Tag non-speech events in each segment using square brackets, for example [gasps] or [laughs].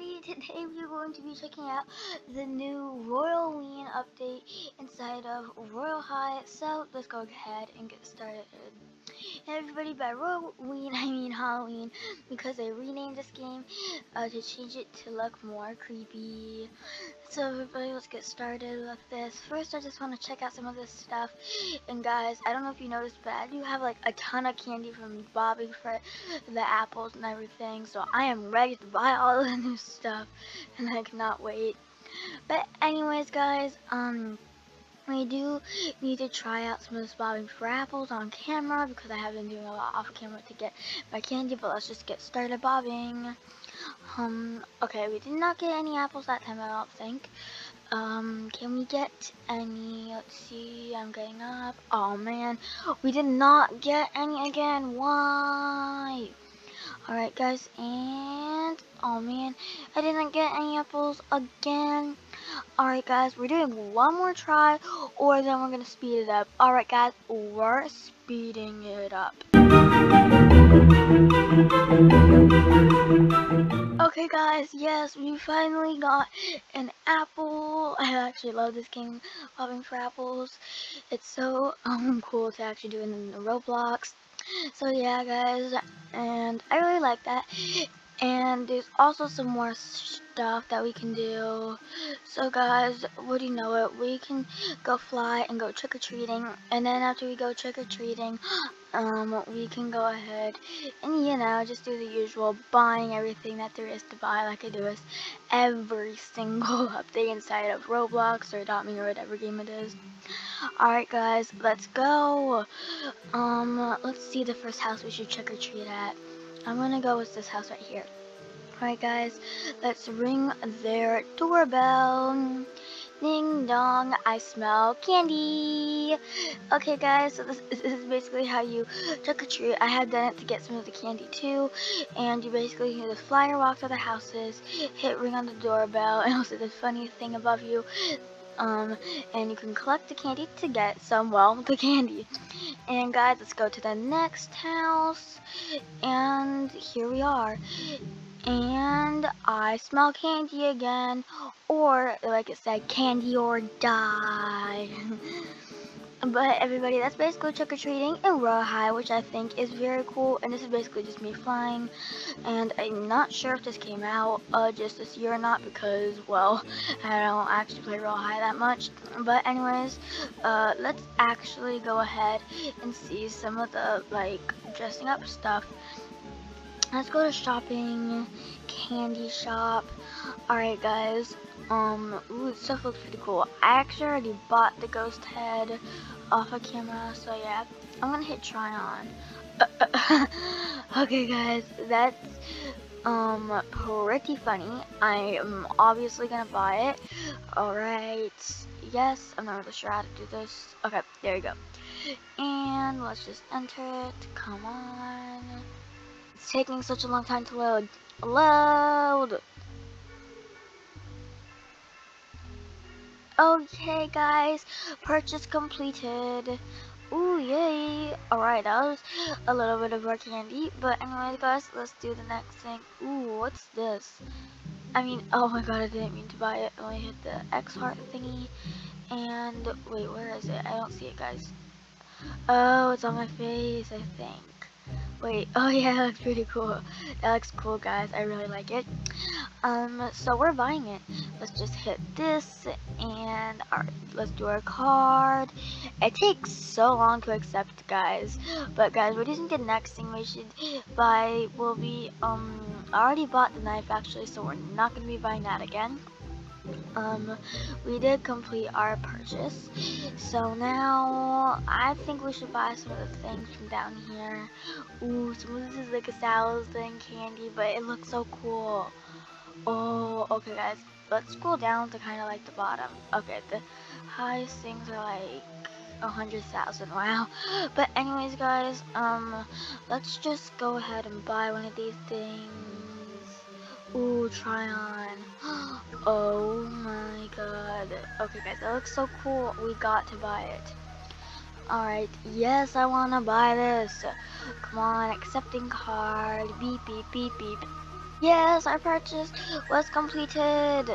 everybody, [laughs] today we're going to be checking out the new Royalloween update inside of Royale High, so let's go ahead and get started. Everybody, by Royalloween, [laughs] I mean Halloween, because they renamed this game uh, to change it to look more creepy. So everybody, let's get started with this. First, I just want to check out some of this stuff. And guys, I don't know if you noticed, but I do have like a ton of candy from bobbing for the apples and everything. So I am ready to buy all [laughs] the new stuff, and I cannot wait. But anyways, guys, um we do need to try out some of this bobbing for apples on camera because I have been doing a lot off camera to get my candy, but let's just get started bobbing. Um, okay, we did not get any apples that time, I don't think. Um, can we get any, let's see, I'm getting up. Oh man, we did not get any again, why? Alright guys, and, oh man, I didn't get any apples again. Alright guys, we're doing one more try or then we're going to speed it up. Alright guys, we're speeding it up. Okay guys, yes, we finally got an apple. I actually love this game, Bobbing for Apples. It's so um cool to actually do it in the Roblox. So yeah guys, and I really like that and there's also some more stuff that we can do. So guys what do you know it? We can go fly and go trick-or-treating. And then after we go trick-or-treating [gasps] um we can go ahead and you know just do the usual buying everything that there is to buy. Like I do with every [laughs] single update inside of Roblox or Adopt Me or whatever game it is. Alright guys let's go. Um let's see the first house we should trick-or-treat at I'm gonna go with this house right here. Alright guys, let's ring their doorbell. Ding dong, I smell candy. Okay guys, so this, is basically how you trick or treat. I have done it to get some of the candy too. And you basically hear the flyer walk to the houses, hit ring on the doorbell, [laughs] and also the funny thing above you um, and you can collect the candy to get some, well, the candy. And guys, let's go to the next house, and here we are. And I smell candy again, or like it said, candy or die. [laughs] But everybody, that's basically trick-or-treating in High, which I think is very cool. And this is basically just me flying. And I'm not sure if this came out uh, just this year or not because, well, [laughs] I don't actually play High that much. But anyways, uh, let's actually go ahead and see some of the, like, dressing up stuff. Let's go to shopping, candy shop. Alright guys, um, ooh, this stuff looks pretty cool. I actually already bought the ghost head off of camera, so yeah. I'm gonna hit try on. [laughs] okay guys, that's um pretty funny. I am obviously gonna buy it. Alright. Yes, I'm not really sure how to do this. Okay, there you go. And let's just enter it. Come on. It's taking such a long time to load. Load! Okay, guys, purchase completed. Ooh, yay. Alright, that was a little bit of work candy. But anyway, guys, let's do the next thing. Ooh, what's this? I mean, oh my god, I didn't mean to buy it. I only hit the X heart thingy. And, wait, where is it? I don't see it, guys. Oh, it's on my face, I think. Wait, [laughs] oh yeah, that looks pretty cool. That looks cool, guys. I really like it. Um, so we're buying it. Let's just hit this, and our, let's do our card. It takes so long to accept, guys. But guys, you think the next thing we should buy will be, um, I already bought the knife, actually, so we're not going to be buying that again um we did complete our purchase. So now i think we should buy some of the things from down here. Ooh some of this is like a salad thing candy but it looks so cool. Oh okay guys. Let's scroll down to kind of like the bottom. Okay the highest things are like a hundred thousand. [laughs] Wow. But anyways guys um let's just go ahead and buy one of these things. Ooh, try on. [gasps] Oh my god. Okay guys, that looks so cool. We got to buy it. Alright, yes, I want to buy this. Come on, accepting card. Beep, beep, beep, beep. Yes, our purchase was completed.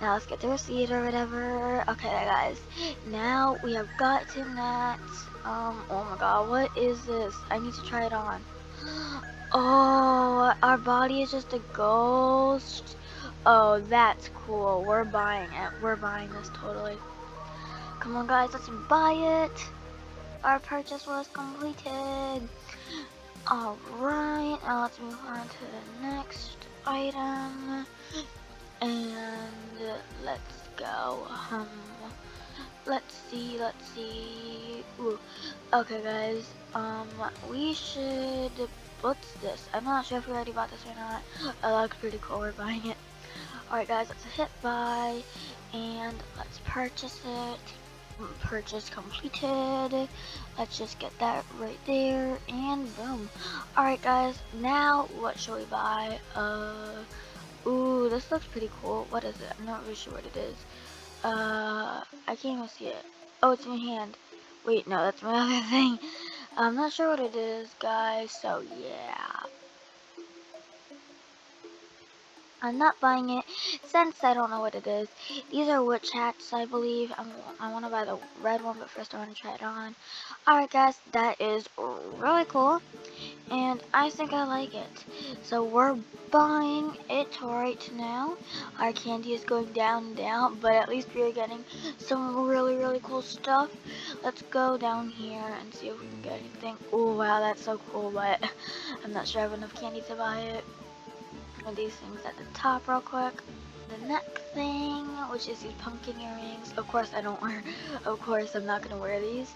Now let's get the receipt or whatever. Okay, guys. Now we have gotten that. Um, oh my god, what is this? I need to try it on. [gasps] Oh, our body is just a ghost. Oh, that's cool. We're buying it. We're buying this totally. Come on, guys, let's buy it. Our purchase was completed. Alright, now let's move on to the next item. And let's go. Um, let's see, let's see. Ooh. Okay, guys. Um, we should. What's this? I'm not sure if we already bought this or not. That looks pretty cool. We're buying it. Alright, guys. Let's hit buy, and let's purchase it. Purchase completed. Let's just get that right there, and boom. Alright, guys. Now, what should we buy? Uh. Ooh, this looks pretty cool. What is it? I'm not really sure what it is. Uh, I can't even see it. Oh, it's in your hand. Wait, no, that's my [laughs] other thing. I'm not sure what it is, guys, so yeah. I'm not buying it since I don't know what it is. These are witch hats, I believe. I'm, i want to buy the red one, but first I want to try it on. Alright guys, that is really cool. And I think I like it. So we're buying it right now. Our candy is going down and down, but at least we're getting some really, really cool stuff. Let's go down here and see if we can get anything. Oh wow, that's so cool, but [laughs] I'm not sure I have enough candy to buy it of these things at the top real quick. The next thing, which is these pumpkin earrings. Of course I don't wear, [laughs] of course I'm not going to wear these,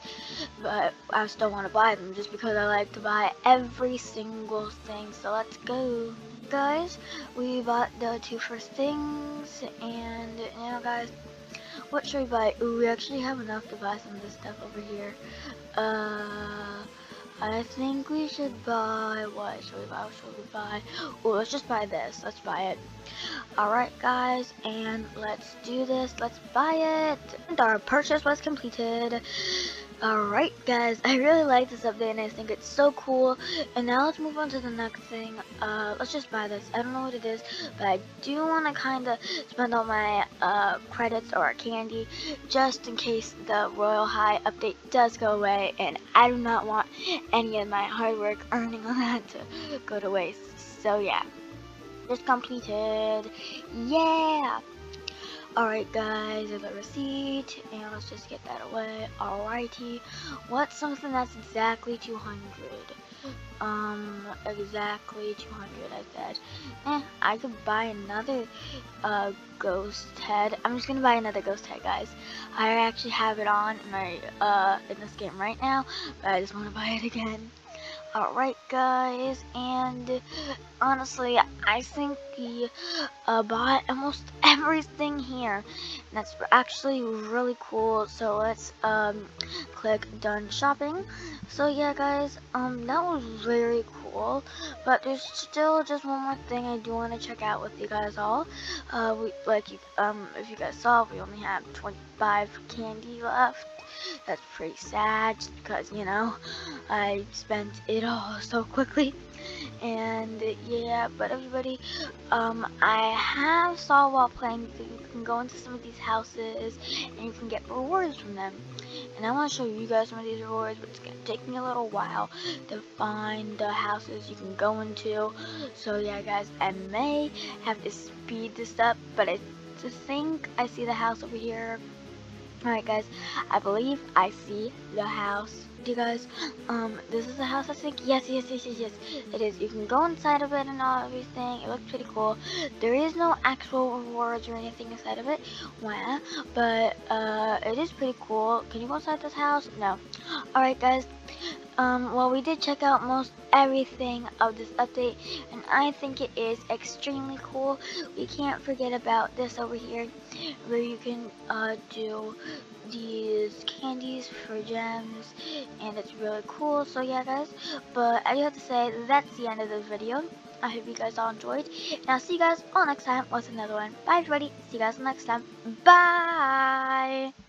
but I still want to buy them just because I like to buy every single thing. So let's go. Guys, we bought the two first things, and know guys, what should we buy? Ooh, we actually have enough to buy some of this stuff over here. Uh... I think we should buy, what should we buy, what should we buy? Oh, let's just buy this, let's buy it. Alright guys, and let's do this, let's buy it. And our purchase was completed. Alright guys, I really like this update and I think it's so cool. And now let's move on to the next thing. Uh, let's just buy this. I don't know what it is, but I do want to kind of spend all my uh, credits or candy just in case the Royale High update does go away. And I do not want any of my hard work [laughs] earning on that to go to waste. So yeah, just completed. Yeah! Alright guys, there's a receipt, and let's just get that away. Alrighty, what's something that's exactly 200? Um, exactly 200 I said. Eh, I could buy another, uh, ghost head. I'm just gonna buy another ghost head, guys. I actually have it on in my, uh, in this game right now, but I just want to [laughs] buy it again. Alright guys, and honestly, I think we uh, bought almost [laughs] everything here. And that's actually really cool, so let's um, click done shopping. So yeah guys, um, that was very cool, but there's still just one more thing I do want to check out with you guys all. Uh, we, like, um, if you guys saw, we only have 25 candy left that's pretty sad because, you know, I spent it all so quickly. And yeah, but everybody, um, I have saw while playing that you can go into some of these houses and you can get rewards from them. And I want to show you guys some of these rewards, but it's going to take me a little while to find the houses you can go into. So yeah, guys, I may have to speed this up, but I think I see the house over here Alright guys, I believe I see the house. Do you guys, um, this is the house I think. Yes, yes, yes, yes, yes, it is. You can go inside of it and all everything. It looks pretty cool. There is no actual rewards or anything inside of it. Wow, but uh, it is pretty cool. Can you go inside this house? No. Alright guys, um, well, we did check out most everything of this update, and I think it is extremely cool. We can't forget about this over here, where you can uh, do these candies for gems, and it's really cool. So yeah, guys, but I do have to say, that's the end of this video. I hope you guys all enjoyed, and I'll see you guys all next time with another one. Bye, everybody. See you guys next time. Bye!